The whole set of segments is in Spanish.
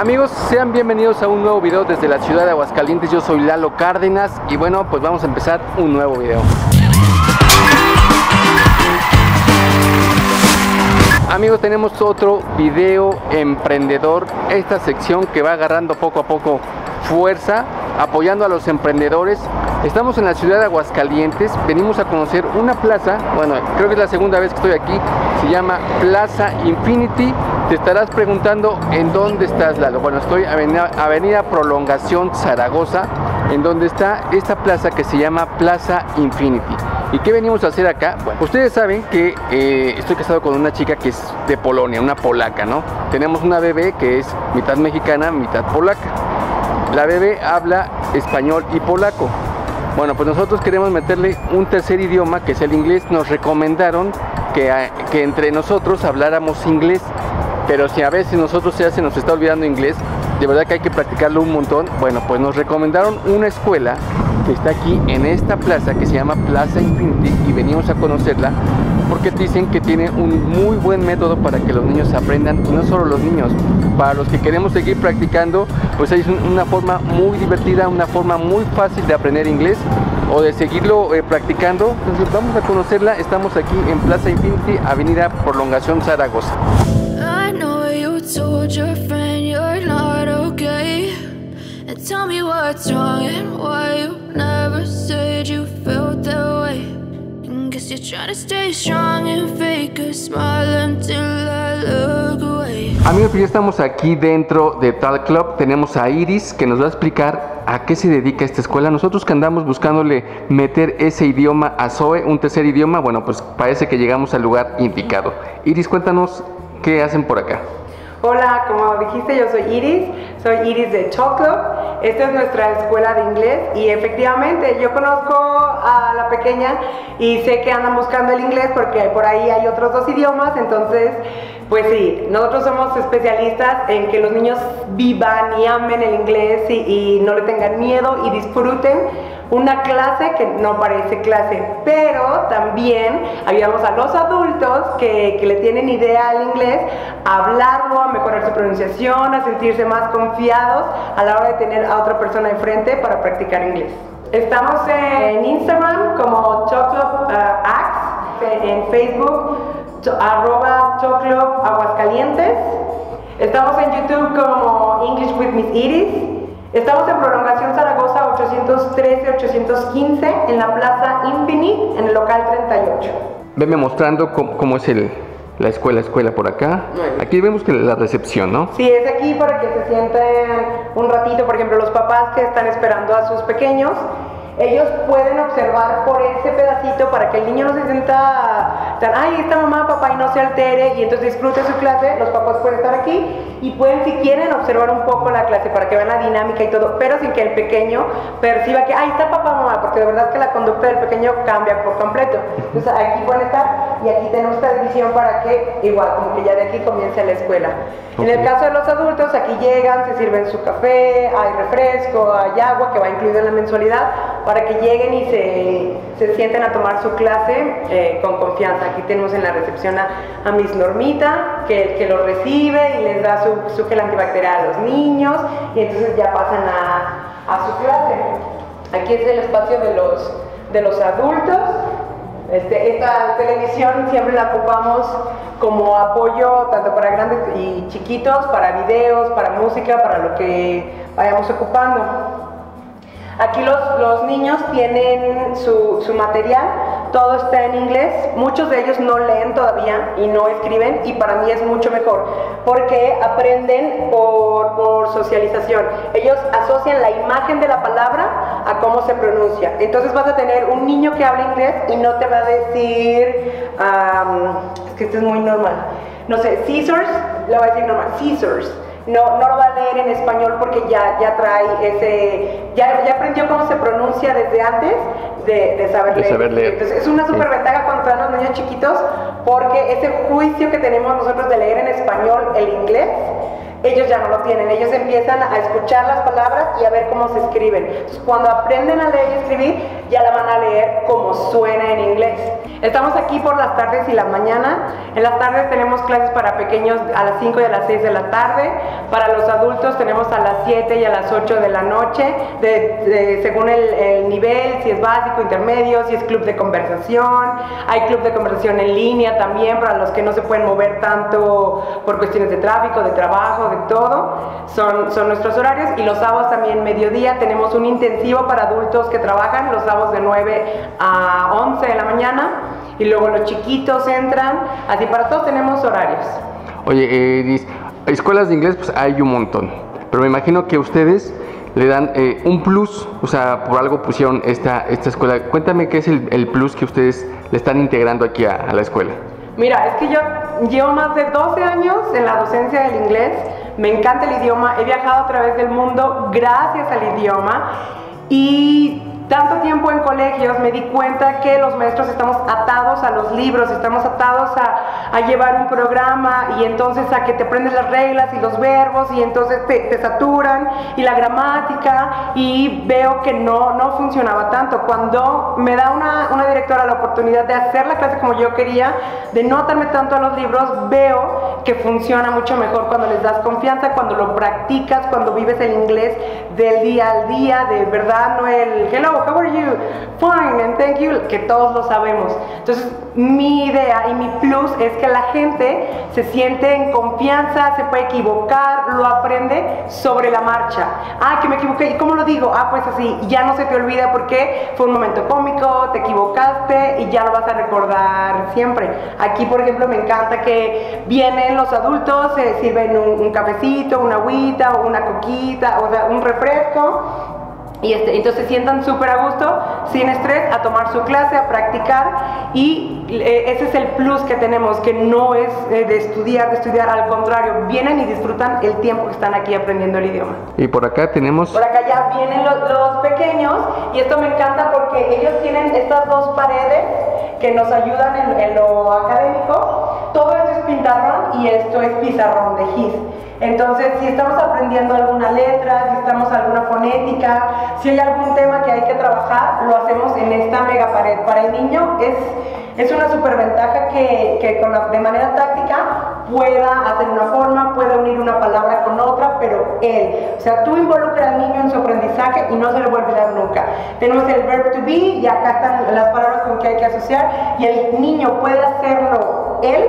Amigos, sean bienvenidos a un nuevo video desde la ciudad de Aguascalientes. Yo soy Lalo Cárdenas y bueno, pues vamos a empezar un nuevo video. Amigos, tenemos otro video emprendedor, esta sección que va agarrando poco a poco fuerza, apoyando a los emprendedores. Estamos en la ciudad de Aguascalientes, venimos a conocer una plaza, bueno, creo que es la segunda vez que estoy aquí, se llama Plaza Infinity. Te estarás preguntando en dónde estás, Lalo. Bueno, estoy Avenida, Avenida Prolongación Zaragoza, en donde está esta plaza que se llama Plaza Infinity. ¿Y qué venimos a hacer acá? Bueno, ustedes saben que eh, estoy casado con una chica que es de Polonia, una polaca, ¿no? Tenemos una bebé que es mitad mexicana, mitad polaca. La bebé habla español y polaco. Bueno, pues nosotros queremos meterle un tercer idioma que es el inglés. Nos recomendaron que, que entre nosotros habláramos inglés, pero si a veces nosotros ya se nos está olvidando inglés, de verdad que hay que practicarlo un montón. Bueno, pues nos recomendaron una escuela que está aquí en esta plaza que se llama Plaza Infinity y venimos a conocerla porque dicen que tiene un muy buen método para que los niños aprendan y no solo los niños, para los que queremos seguir practicando, pues hay una forma muy divertida, una forma muy fácil de aprender inglés o de seguirlo eh, practicando. Entonces vamos a conocerla, estamos aquí en Plaza Infinity, Avenida Prolongación Zaragoza. Your friend you're not okay. And tell me what's wrong and why you never said you felt that way. You're trying to stay strong and fake a smile. Amigos, pues ya estamos aquí dentro de Tal Club. Tenemos a Iris que nos va a explicar a qué se dedica esta escuela. Nosotros que andamos buscándole meter ese idioma a Zoe, un tercer idioma, bueno, pues parece que llegamos al lugar indicado. Iris, cuéntanos qué hacen por acá. Hola, como dijiste, yo soy Iris, soy Iris de Club. Esta es nuestra escuela de inglés y efectivamente yo conozco a la pequeña y sé que andan buscando el inglés porque por ahí hay otros dos idiomas, entonces pues sí, nosotros somos especialistas en que los niños vivan y amen el inglés y, no le tengan miedo y disfruten una clase que no parece clase, pero también ayudamos a los adultos que, que, le tienen idea al inglés a hablarlo, a mejorar su pronunciación, a sentirse más confiados a la hora de tener a otra persona enfrente para practicar inglés. Estamos en Instagram como Chocolate uh, en Facebook arroba Club Aguascalientes. Estamos en YouTube como English with Miss Iris. Estamos en Prolongación Zaragoza 813-815 en la Plaza Infinite, en el local 38. Venme mostrando cómo, es el, la escuela, escuela por acá. Aquí vemos que la recepción, ¿no? Sí, es aquí para que se sienten un ratito, por ejemplo, los papás que están esperando a sus pequeños ellos pueden observar por ese pedacito para que el niño no se sienta tan, ay, está mamá, papá y no se altere y entonces disfrute su clase, los papás pueden estar aquí y pueden si quieren observar un poco la clase para que vean la dinámica y todo, pero sin que el pequeño perciba que, ay, está papá, mamá, porque de verdad que la conducta del pequeño cambia por completo. Entonces aquí pueden estar y aquí tenemos esta división para que igual, como que ya de aquí comience la escuela. En el caso de los adultos, aquí llegan, se sirven su café, hay refresco, hay agua que va incluido en la mensualidad para que lleguen y se, se sienten a tomar su clase eh, con confianza. Aquí tenemos en la recepción a, a Miss Normita, que, que los recibe y les da su, su, gel antibacterial a los niños y entonces ya pasan a, a su clase. Aquí es el espacio de los, de los adultos. Este, esta televisión siempre la ocupamos como apoyo tanto para grandes y chiquitos, para videos, para música, para lo que vayamos ocupando. Aquí los, los niños tienen su, su, material, todo está en inglés, muchos de ellos no leen todavía y no escriben y para mí es mucho mejor porque aprenden por, por socialización. Ellos asocian la imagen de la palabra a cómo se pronuncia. Entonces vas a tener un niño que habla inglés y no te va a decir, um, es que esto es muy normal, no sé, scissors, le va a decir normal, scissors no, no lo va a leer en español porque ya, ya trae ese, ya, ya aprendió cómo se pronuncia desde antes de, de, saber, leer. Entonces es una super ventaja cuando están los niños chiquitos porque ese juicio que tenemos nosotros de leer en español el inglés ellos ya no lo tienen, ellos empiezan a escuchar las palabras y a ver cómo se escriben. Entonces, cuando aprenden a leer y escribir, ya la van a leer como suena en inglés. Estamos aquí por las tardes y la mañana. En las tardes tenemos clases para pequeños a las 5 y a las 6 de la tarde. Para los adultos tenemos a las 7 y a las 8 de la noche, según el, el nivel, básico, intermedio, si es club de conversación. Hay club de conversación en línea también para los que no se pueden mover tanto por cuestiones de tráfico, de trabajo, de todo. Son, son nuestros horarios y los sábados también mediodía tenemos un intensivo para adultos que trabajan los sábados de 9 a 11 de la mañana y luego los chiquitos entran, así para todos tenemos horarios. Oye, Edis, escuelas de inglés pues hay un montón, pero me imagino que ustedes le dan eh, un plus, o sea, por algo pusieron esta, esta escuela. Cuéntame qué es el, plus que ustedes le están integrando aquí a, a, la escuela. Mira, es que yo llevo más de 12 años en la docencia del inglés, me encanta el idioma, he viajado a través del mundo gracias al idioma y tanto tiempo en colegios me di cuenta que los maestros estamos atados a los libros, estamos atados a, llevar un programa y entonces a que te aprendes las reglas y los verbos y entonces te, te, saturan y la gramática y veo que no, no funcionaba tanto. Cuando me da una, una directora la oportunidad de hacer la clase como yo quería, de no atarme tanto a los libros, veo que funciona mucho mejor cuando les das confianza, cuando lo practicas, cuando vives el inglés del día al día, de verdad, no el hello, how are you? Fine, and thank you, que todos lo sabemos. Entonces, mi idea y mi plus es que la gente se siente en confianza, se puede equivocar, lo aprende sobre la marcha. Ah, que me equivoqué, ¿y cómo lo digo? Ah, pues así, ya no se te olvida porque fue un momento cómico, te equivocaste y ya lo vas a recordar siempre. Aquí, por ejemplo, me encanta que vienen los adultos, se sirven un, un cafecito, una agüita, una coquita, o sea, un refresco y este, entonces sientan súper a gusto, sin estrés, a tomar su clase, a practicar y eh, ese es el plus que tenemos, que no es eh, de estudiar, de estudiar, al contrario, vienen y disfrutan el tiempo que están aquí aprendiendo el idioma. Y por acá tenemos... Por acá ya vienen los, los pequeños y esto me encanta porque ellos tienen estas dos paredes que nos ayudan en, en lo académico. Todo esto es pintarrón y esto es pizarrón de GIS. Entonces, si estamos aprendiendo alguna letra, si estamos alguna fonética, si hay algún tema que hay que trabajar, lo hacemos en esta mega pared. Para el niño es, es una superventaja que, que de manera táctica pueda hacer una forma, pueda unir una palabra con otra, pero él. O sea, tú involucras al niño en su aprendizaje y no se lo vuelve a olvidar nunca. Tenemos el verb to be y acá están las palabras con que hay que asociar y el niño puede hacerlo él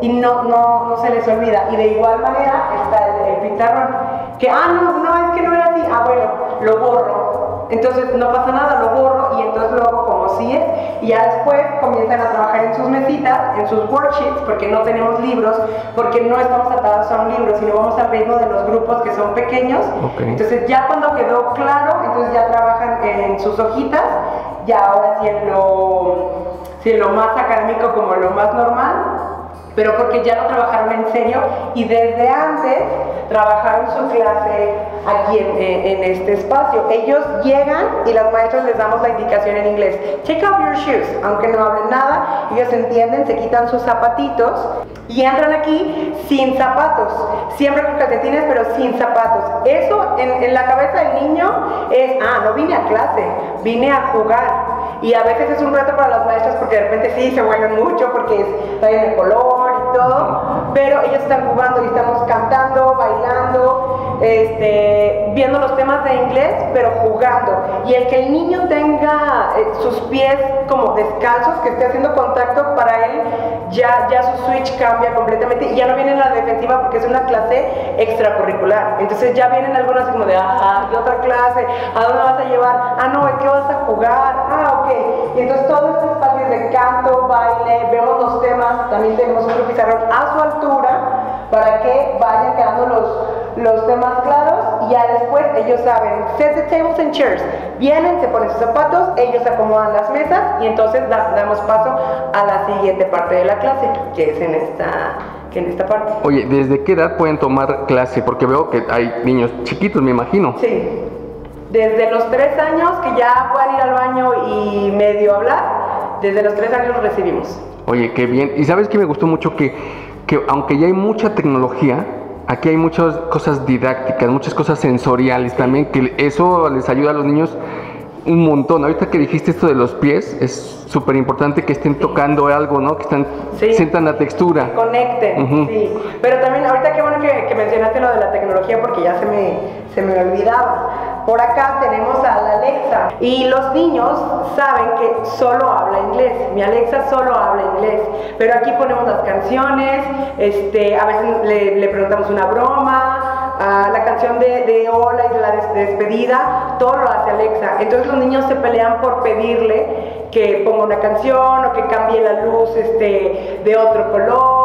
y no, no, no se les olvida. Y de igual manera está el, el pizarrón, que, ah, no, no, es que no era así, ah, bueno, lo borro. Entonces no pasa nada, lo borro y entonces lo hago como si es. Y ya después comienzan a trabajar en sus mesitas, en sus worksheets, porque no tenemos libros, porque no estamos atados a un libro, sino vamos al ritmo de los grupos que son pequeños. Okay. Entonces ya cuando quedó claro, entonces ya trabajan en sus hojitas, ya ahora sí en lo, sí en lo más académico como lo más normal, pero porque ya lo trabajaron en serio y desde antes trabajaron su clase aquí en, en, este espacio. Ellos llegan y las maestras les damos la indicación en inglés. Take off your shoes. Aunque no hablen nada, ellos entienden, se quitan sus zapatitos y entran aquí sin zapatos. Siempre con calcetines, pero sin zapatos. Eso en, en la cabeza del niño es, ah, no vine a clase, vine a jugar. Y a veces es un reto para las maestras porque de repente sí se vuelven mucho porque es, traen el color y todo, pero ellos están jugando y estamos cantando, bailando, este, viendo los temas de inglés, pero jugando. Y el que el niño tenga eh, sus pies como descalzos, que esté haciendo contacto, para él ya, ya su switch cambia completamente y ya no viene en la defensiva porque es una clase extracurricular. Entonces ya vienen algunas como de, ah, y otra clase, ¿a dónde vas a llevar? Ah, no, es que vas a jugar. Ah, ok. Y entonces todo este espacio de canto, baile, vemos los temas, también tenemos otro pizarrón a su altura para que vayan quedando los, los temas claros y ya después ellos saben, set the tables and chairs. Vienen, se ponen sus zapatos, ellos acomodan las mesas y entonces da, damos paso a la siguiente parte de la clase, que es en esta, que en esta parte. Oye, ¿desde qué edad pueden tomar clase? Porque veo que hay niños chiquitos, me imagino. Sí. Desde los tres años que ya puedan ir al baño y medio hablar, desde los tres años recibimos. Oye, qué bien. Y sabes que me gustó mucho que, que aunque ya hay mucha tecnología, aquí hay muchas cosas didácticas, muchas cosas sensoriales también, que eso les ayuda a los niños un montón. Ahorita que dijiste esto de los pies, es súper importante que estén tocando algo, ¿no? Que están, sientan la textura. Conecten, sí. Pero también, ahorita qué bueno que, mencionaste lo de la tecnología porque ya se me, se me olvidaba. Por acá tenemos a la Alexa y los niños saben que solo habla inglés. Mi Alexa solo habla inglés. Pero aquí ponemos las canciones, este, a veces le, preguntamos una broma, la canción de, hola y de la despedida, todo lo hace Alexa. Entonces los niños se pelean por pedirle que ponga una canción o que cambie la luz este, de otro color,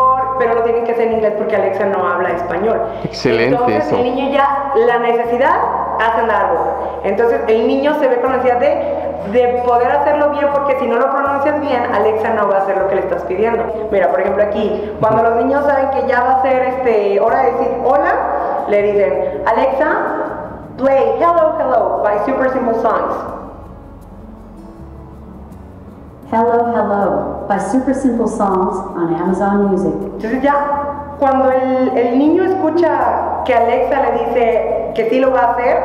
pero lo tienen que hacer en inglés porque Alexa no habla español. Excelente. Entonces el niño ya, la necesidad hace árbol. Entonces el niño se ve con la necesidad de de poder hacerlo bien, porque si no lo pronuncias bien, Alexa no va a hacer lo que le estás pidiendo. Mira, por ejemplo aquí, cuando los niños saben que ya va a ser este, hora de decir hola, le dicen, Alexa, play Hello Hello by Super Simple Songs. Hello Hello by Super Simple Songs on Amazon Music. Entonces ya, cuando el, el niño escucha que Alexa le dice que sí lo va a hacer,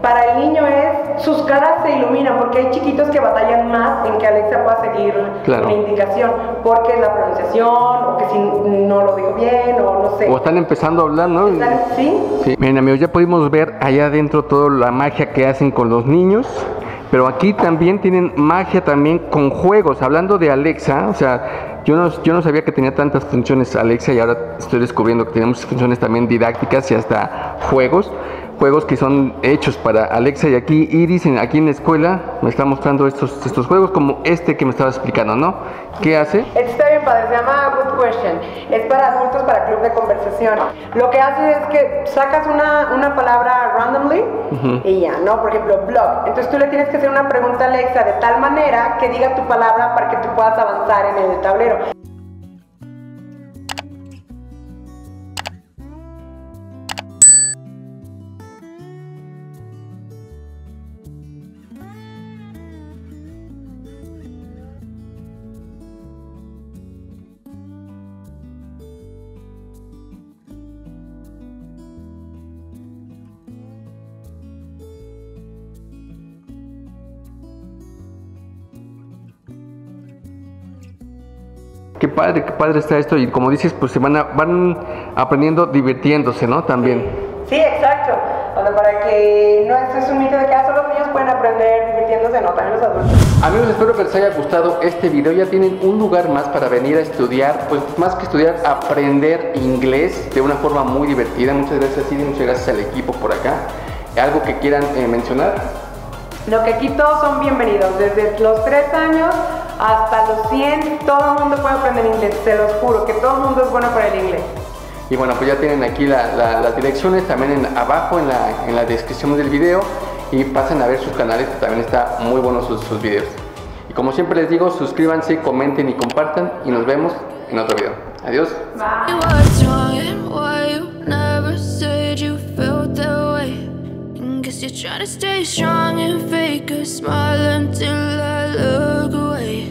para el niño es, sus caras se iluminan, porque hay chiquitos que batallan más en que Alexa pueda seguir una indicación, porque es la pronunciación, o que si no lo digo bien, o no sé. O están empezando a hablar, ¿no? ¿Sí? Sí. Miren amigos, ya pudimos ver allá adentro toda la magia que hacen con los niños. Pero aquí también tienen magia también con juegos. Hablando de Alexa, o sea, yo no, yo no sabía que tenía tantas funciones Alexa y ahora estoy descubriendo que tiene muchas funciones también didácticas y hasta juegos juegos que son hechos para Alexa y aquí Iris aquí en la escuela me está mostrando estos, estos juegos como este que me estaba explicando, ¿no? ¿Qué hace? Este está bien padre, se llama Good Question. Es para adultos, para club de conversación. Lo que hace es que sacas una, una palabra randomly y ya, ¿no? Por ejemplo, blog. Entonces tú le tienes que hacer una pregunta a Alexa de tal manera que diga tu palabra para que tú puedas avanzar en el tablero. Qué padre, qué padre está esto y como dices, pues se van, van aprendiendo divirtiéndose, ¿no? También. Sí, exacto. O sea, para que no es un mito de que ah, solo los niños pueden aprender divirtiéndose, no, también los adultos. Amigos, espero que les haya gustado este video. Ya tienen un lugar más para venir a estudiar, pues más que estudiar, aprender inglés de una forma muy divertida. Muchas gracias, Cindy, muchas gracias al equipo por acá. ¿Algo que quieran eh, mencionar? Lo que aquí todos son bienvenidos, desde los tres años hasta los 100, todo el mundo puede aprender inglés, se los juro, que todo el mundo es bueno para el inglés. Y bueno, pues ya tienen aquí las direcciones también en, abajo en la, en la, descripción del video y pasen a ver sus canales que también está muy buenos sus, sus videos. Y como siempre les digo, suscríbanse, comenten y compartan y nos vemos en otro video. Adiós. You're to stay strong and fake a smile until I look away.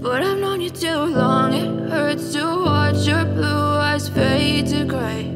But I've known you too long, it hurts to watch your blue eyes fade to gray.